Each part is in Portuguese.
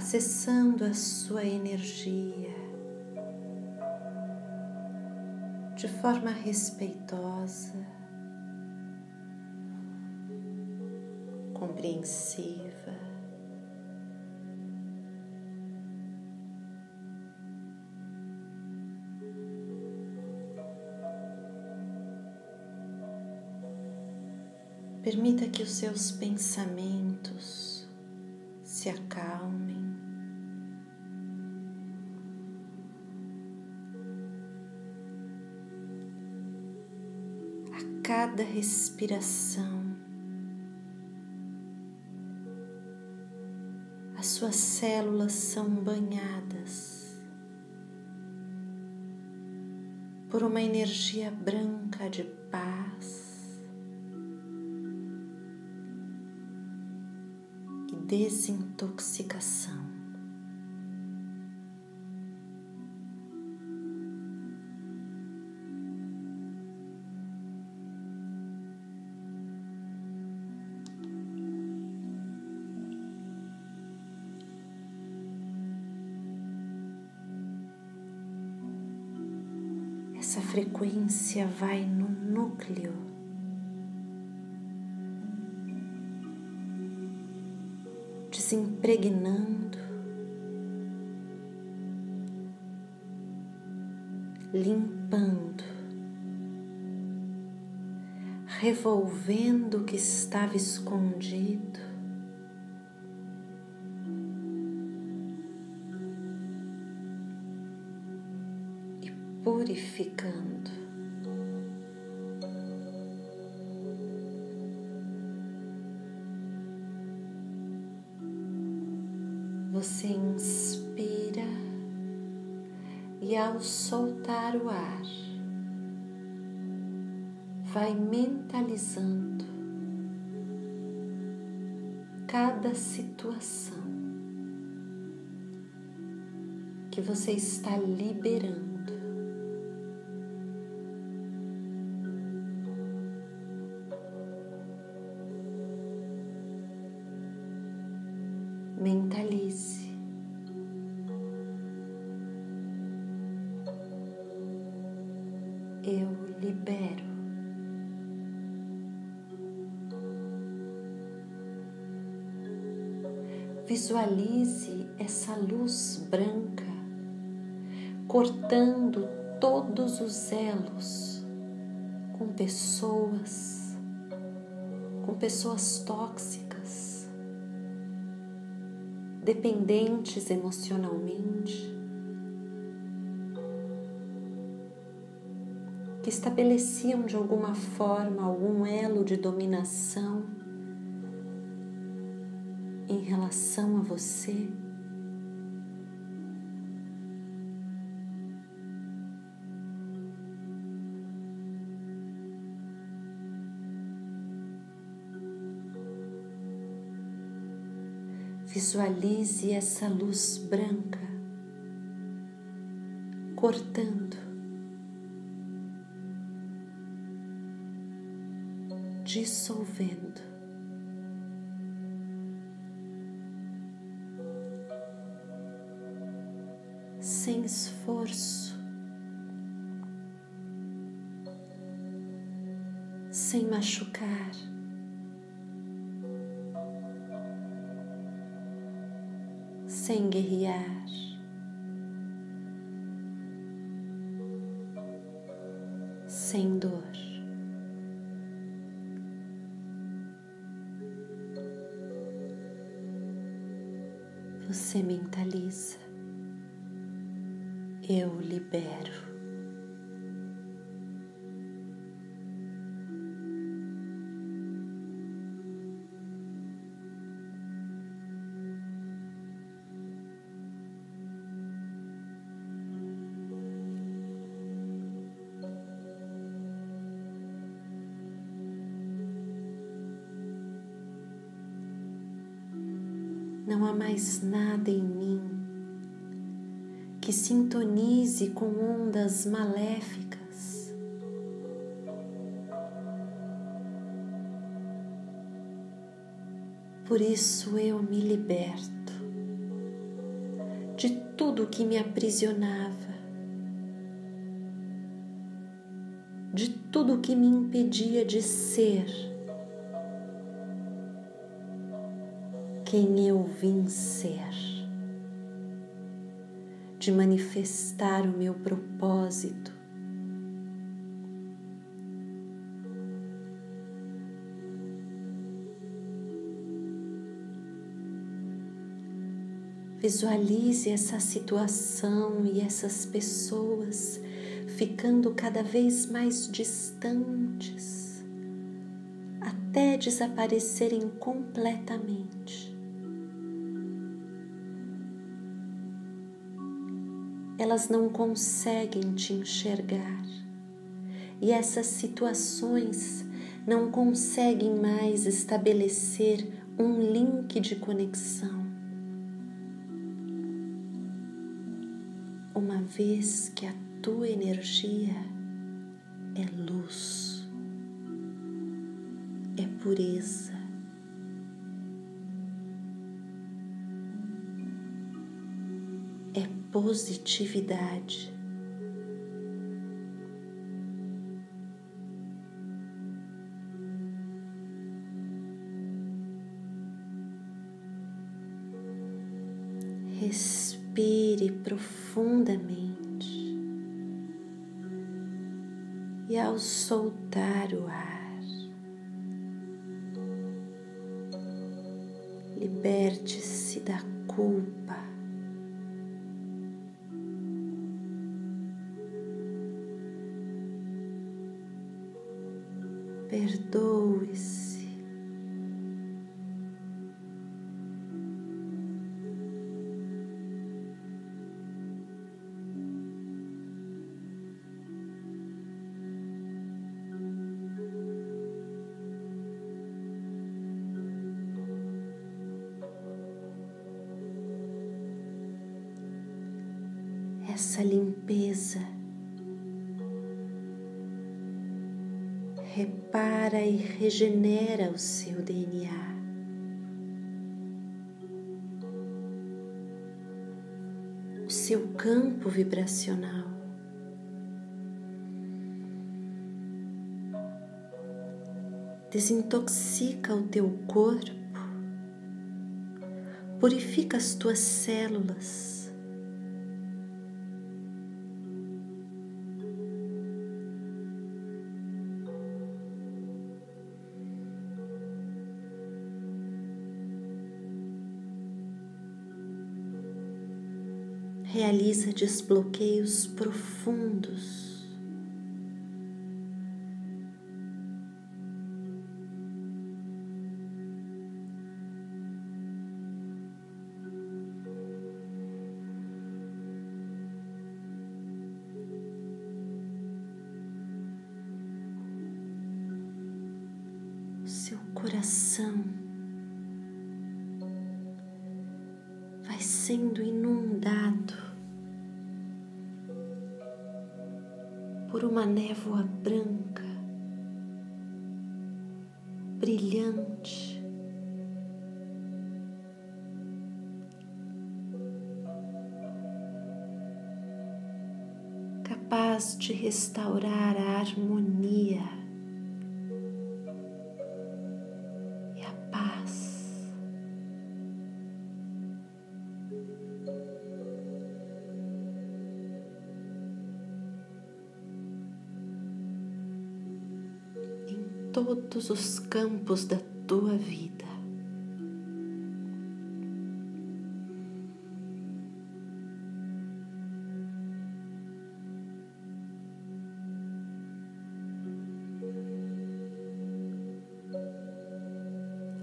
Acessando a sua energia de forma respeitosa, compreensiva. Permita que os seus pensamentos se acalmem. Cada respiração, as suas células são banhadas por uma energia branca de paz. desintoxicação. Frequência vai no núcleo se impregnando, limpando, revolvendo o que estava escondido. e Purificando. Ao soltar o ar, vai mentalizando cada situação que você está liberando. Visualize essa luz branca cortando todos os elos com pessoas, com pessoas tóxicas dependentes emocionalmente, que estabeleciam de alguma forma algum elo de dominação relação a você. Visualize essa luz branca cortando, dissolvendo. Sem esforço, sem machucar. sem guerrear. Sem dor. Você mentaliza, eu libero. não há mais nada em sintonize com ondas maléficas. Por isso eu me liberto de tudo que me aprisionava, de tudo que me impedia de ser quem eu vim ser de manifestar o meu propósito Visualize essa situação e essas pessoas ficando cada vez mais distantes até desaparecerem completamente. Elas não conseguem te enxergar e essas situações não conseguem mais estabelecer um link de conexão. uma vez que a tua energia é luz, é pureza, positividade. Respire profundamente e ao soltar o ar, Perdoe-se. Regenera o seu DNA. O seu campo vibracional. Desintoxica o teu corpo, purifica as tuas células desbloqueios profundos. Seu coração vai sendo inundado por uma névoa branca, brilhante. Capaz de restaurar a harmonia os campos da tua vida.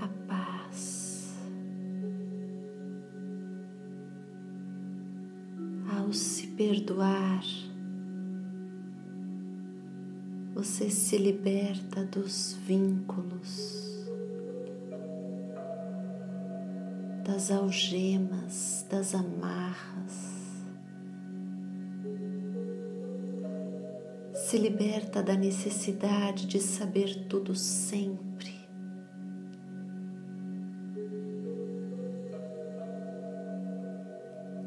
A paz ao se perdoar você se liberta dos vínculos, das algemas, das amarras. Se liberta da necessidade de saber tudo sempre.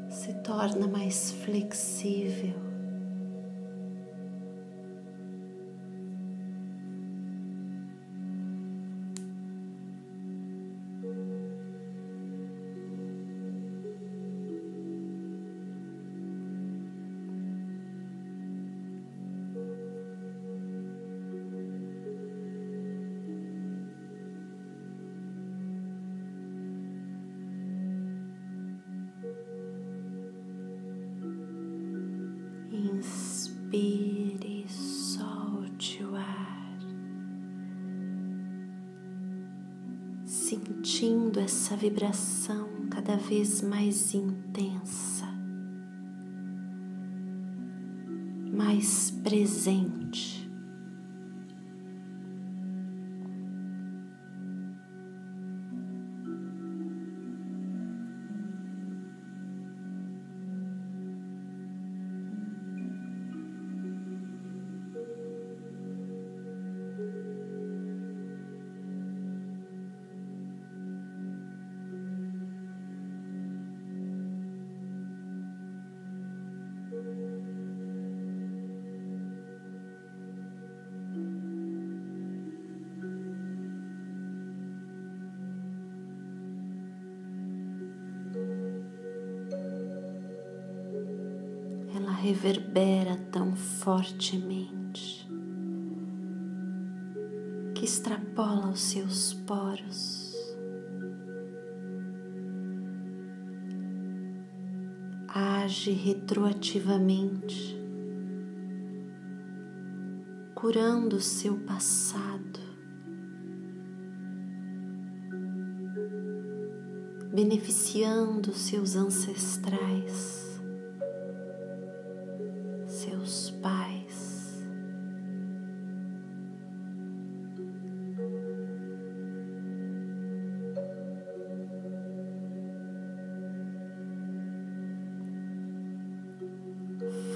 Se torna mais flexível. Essa vibração cada vez mais intensa, mais presente. Reverbera tão fortemente que extrapola os seus poros. Age retroativamente, curando seu passado, beneficiando seus ancestrais. Seus pais.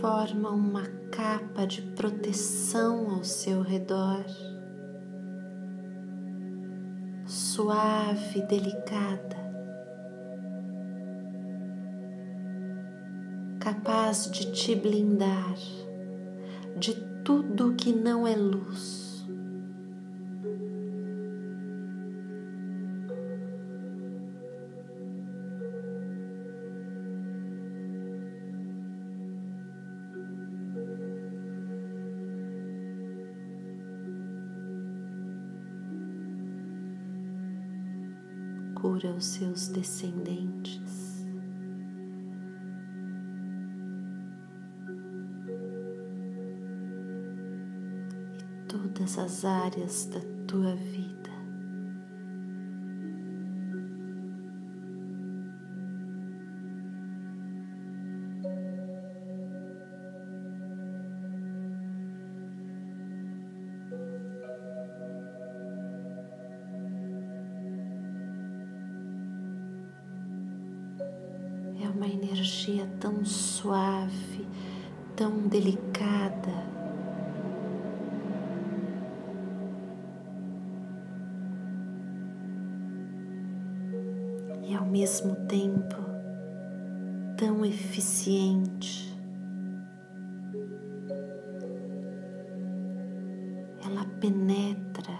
Forma uma capa de proteção ao seu redor, suave, delicada. Capaz de te blindar de tudo que não é luz. Cura os seus descendentes. Todas as áreas da tua vida. É uma energia tão suave, tão delicada tão eficiente. Ela penetra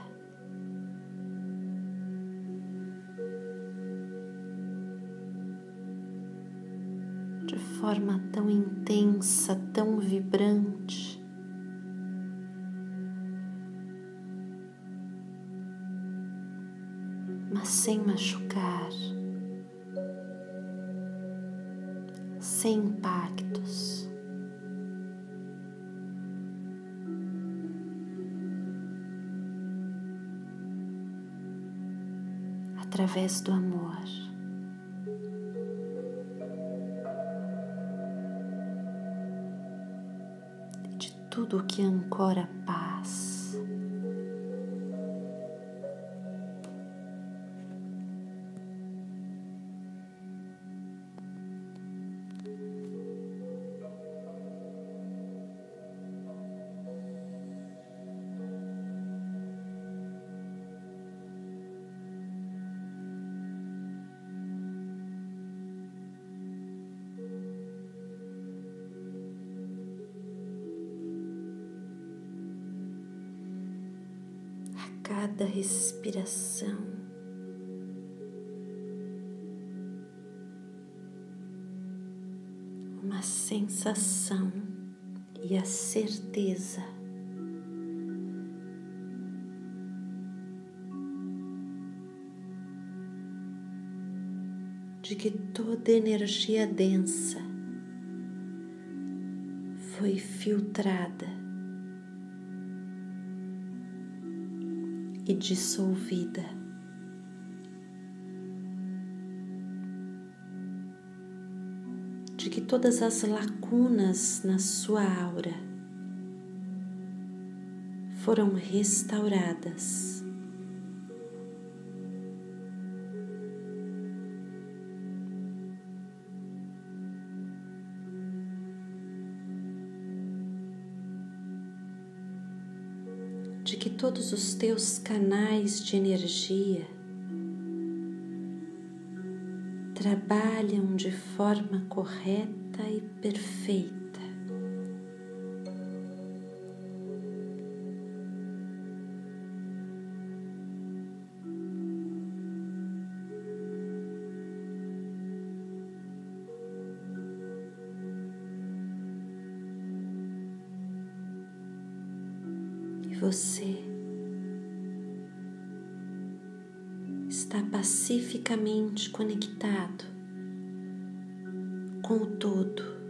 de forma tão intensa, tão vibrante. Mas sem machucar. Sem impactos. Através do amor. De tudo que ancora paz. Cada respiração. Uma sensação e a certeza de que toda energia densa foi filtrada e dissolvida. De que todas as lacunas na sua aura foram restauradas. De que todos os teus canais de energia trabalham de forma correta e perfeita. Está pacificamente conectado com o todo.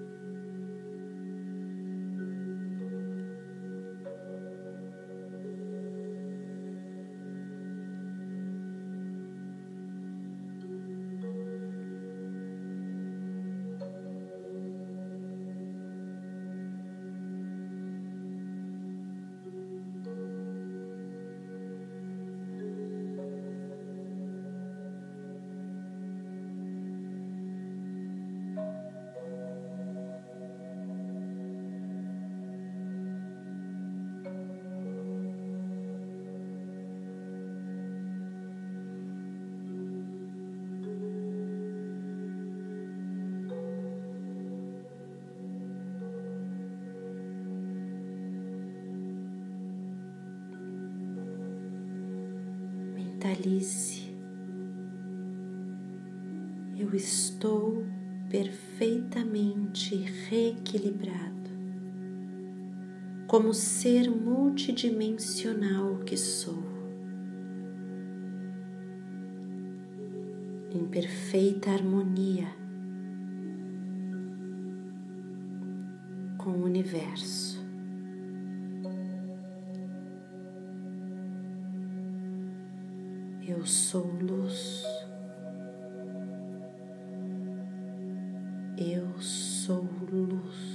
Mentalize: eu estou perfeitamente reequilibrado, como ser multidimensional que sou, em perfeita harmonia com o universo. Eu sou luz. Eu sou luz.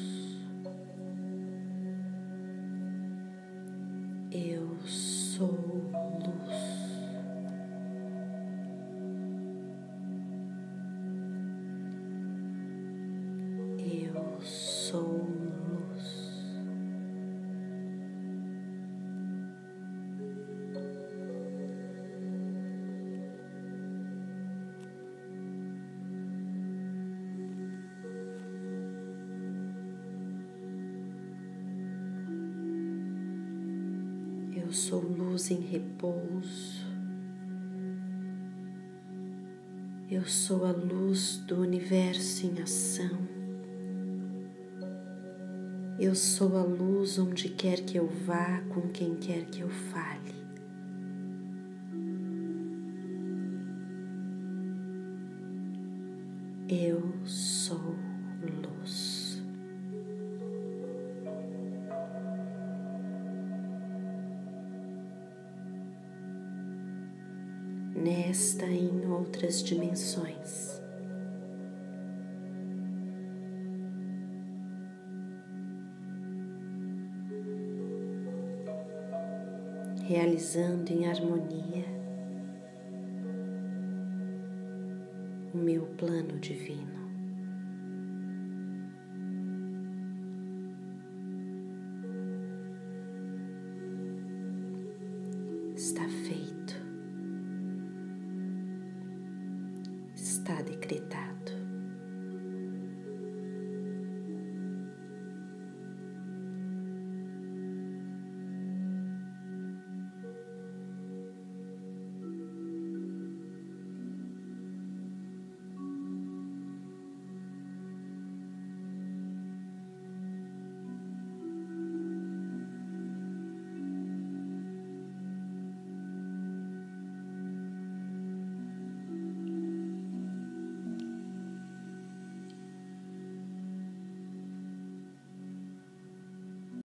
Luz em repouso. Eu sou a luz do universo em ação. Eu sou a luz onde quer que eu vá, com quem quer que eu fale. Nesta e em outras dimensões. Realizando em harmonia o meu plano divino. está decretado.